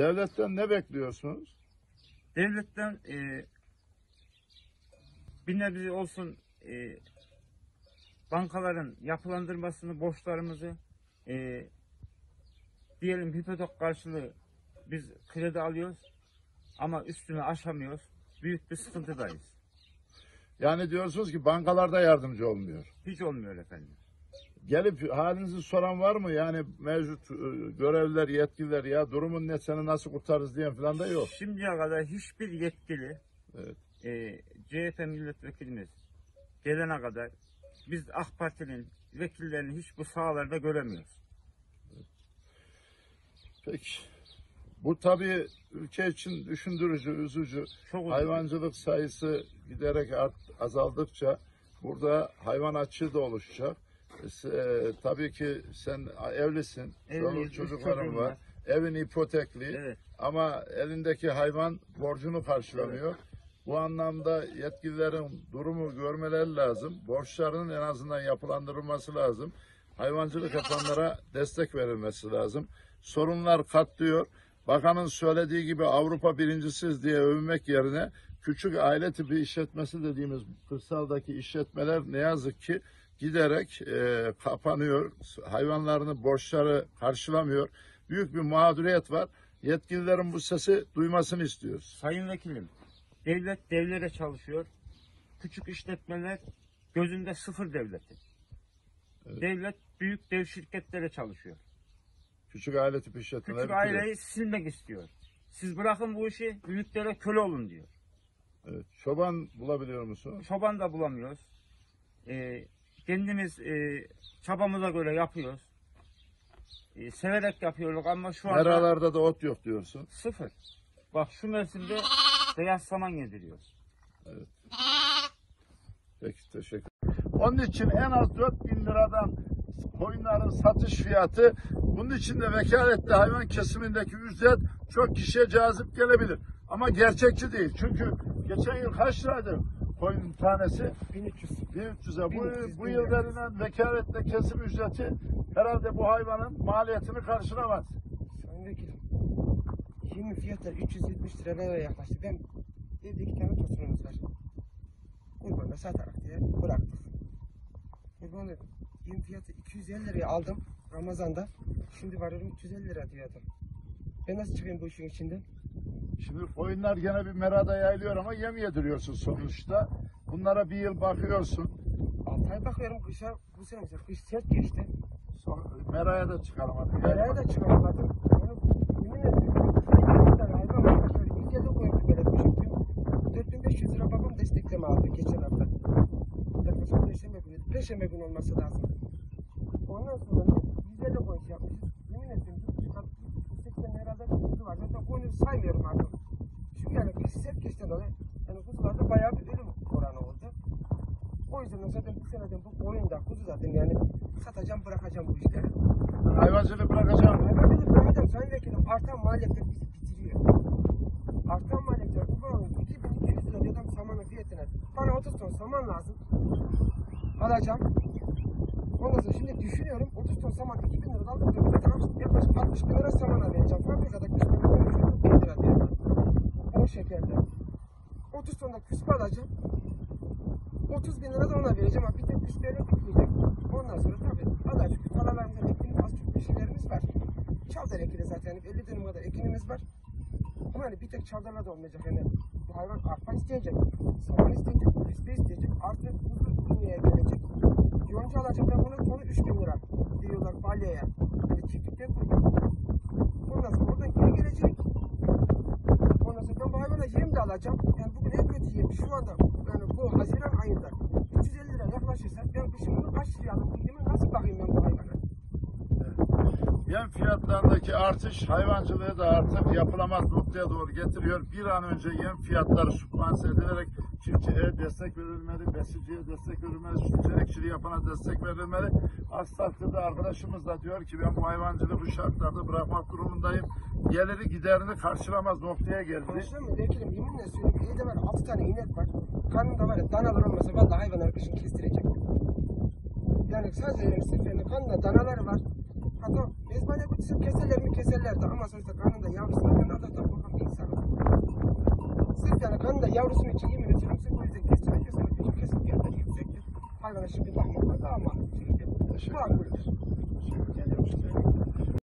Devletten ne bekliyorsunuz? Devletten e, bir nebze olsun e, bankaların yapılandırmasını, borçlarımızı e, diyelim hipotek karşılığı biz kredi alıyoruz ama üstünü aşamıyoruz. Büyük bir sıkıntıdayız. Yani diyorsunuz ki bankalarda yardımcı olmuyor. Hiç olmuyor efendim. Gelip halinizi soran var mı? Yani mevcut e, görevliler, yetkililer ya durumun ne seni nasıl kurtarırız diyen falan da yok. Şimdiye kadar hiçbir yetkili Evet. e, CHP milletvekilimiz gelene kadar biz AK Parti'nin vekillerini hiç bu sahalarda göremiyoruz. Peki. Bu tabii ülke için düşündürücü, üzücü. Çok. Hayvancılık sayısı giderek art, azaldıkça burada hayvan açığı da oluşacak. E, s- e, tabii ki sen evlisin, çoluk çocukların var. var. Evin ipotekli Evet. ama elindeki hayvan borcunu karşılamıyor. Bu anlamda yetkililerin durumu görmeleri lazım. Borçlarının en azından yapılandırılması lazım. Hayvancılık yapanlara destek verilmesi lazım. Sorunlar katlıyor. Bakanın söylediği gibi Avrupa birincisiz diye övünmek yerine küçük aile tipi işletmesi dediğimiz kırsaldaki işletmeler ne yazık ki giderek e, kapanıyor. Hayvanlarını borçları karşılamıyor. Büyük bir mağduriyet var. Yetkililerin bu sesi duymasını istiyoruz. Sayın Vekilim, devlet devlere çalışıyor. Küçük işletmeler gözünde sıfır devleti. Devlet büyük dev şirketlere çalışıyor. Küçük aile tipi işletmeler. Küçük aileyi silmek istiyor. Siz bırakın bu işi, büyüklere köle olun diyor. Evet. Çoban bulabiliyor musun? Çoban da bulamıyoruz. Ee, kendimiz e, çabamıza göre yapıyoruz. Ee, severek yapıyoruz ama şu anda Meralarda da ot yok diyorsun. sıfır. Bak şu mevsimde beyaz saman yediriyoruz. Peki teşekkür Onun için en az 4000 liradan koyunların satış fiyatı bunun için de vekaletli hayvan kesimindeki ücret çok kişiye cazip gelebilir. Ama gerçekçi değil. Çünkü geçen yıl kaç liraydı koyun tanesi? 1300. 1300'e. Bu, 1300 bu yıl verilen vekaletle kesim ücreti herhalde bu hayvanın maliyetini karşılamaz. Sayın Vekilim. Yemi fiyatlar 370 liralara yaklaştı. Ben evde iki tane tosunumuz var. Kurbanda satarak diye bıraktık. Kurbanı yem fiyatı 250 liraya aldım Ramazan'da. Şimdi varıyorum 350 lira diyor adam. Ben nasıl çıkayım bu işin içinden? Şimdi koyunlar gene bir merada yayılıyor ama yem yediriyorsun sonuçta. Bunlara bir yıl bakıyorsun. 6 ay bakıyorum kışa bu sene mesela kış sert geçti. Son, meraya da çıkaramadın. Nereye de çıkaramadım. Onu yemin ediyorum. Bir tane hayvan var. Şöyle 150 koyun böyle küçük gün. 4500 lira babam destekleme aldı geçen hafta. Yaklaşık Perşembe günü. Perşembe günü olması lazım. Ondan sonra 150 koyun şey yapmışız. Yemin ediyorum. 80 herhalde kuzu var. Zaten koyunu saymıyorum artık. Geçten dolayı yani kuzularda bayağı bir ölüm oranı oldu. O yüzden zaten bu seneden bu koyun da kuzu zaten yani satacağım bırakacağım bu işleri. Hayvancılığı bırakacağım. Hayvancılık bırakacağım Sayın Vekilim. Artan maliyetler bizi bitiriyor. Artan maliyetler bu bağlı. 2200 lira adam samanın fiyatına. Bana 30 ton saman lazım. Alacağım. Ondan sonra şimdi düşünüyorum 30 ton saman 2000 lira aldım. Yaklaşık, yaklaşık 60 bin lira samana vereceğim. Fabrikada kışta 13 bin lira diye. O şekerde. 30 ton da küspe alacağım. 30 bin lira da ona vereceğim ama bir tek küspeyle bitmeyecek. Ondan sonra tabii Allah şükür tarlalarımızda ektiğimiz az çok bir şeylerimiz var. Çavdar ekili zaten 50 dönüm kadar ekinimiz var. Ama hani bir tek çavdarla da olmayacak yani. Bu hayvan arpa isteyecek, saman isteyecek, küspe isteyecek, artı kuzu dünyaya gelecek. Yonca alacak ben bunu tonu 3 bin lira diyorlar balyaya. Hani çiftlikten koyuyor. Ondan sonra oradan geri gelecek. Ondan sonra ben bu hayvana yem de alacağım. Yani yem şu anda yani bu Haziran ayında 350 lira yaklaşırsa ben liraya alayım? Bu yeme nasıl bakayım ben? Yem fiyatlarındaki artış hayvancılığı da artık yapılamaz noktaya doğru getiriyor. Bir an önce yem fiyatları sübvanse edilerek çiftçiye destek verilmeli, besiciye destek verilmeli, sütçelikçiliği yapana destek verilmeli. Aksi takdirde arkadaşımız da diyor ki ben bu hayvancılığı bu şartlarda bırakmak durumundayım. Geliri giderini karşılamaz noktaya geldi. Konuşuyor mu? Vekilim yeminle söyleyeyim. Evde var 6 tane inek var. Karnımda var ya danalar olmasa vallahi hayvanları kışın kestirecek. Yani sadece seferinde kanında danalar var. Hatta Ezbane kutusu keserler mi keserlerdi ama sonuçta kanında yavrusu var. Ben Allah'tan korkan bir insanım. Sırf yani kanında yavrusunun için yemin ediyorum. Sırf o yüzden kestirmek kesin. Küçük kesin bir yerden yüksektir. Hayvana şimdi bakmak lazım ama. Teşekkür ederim. Teşekkür ederim.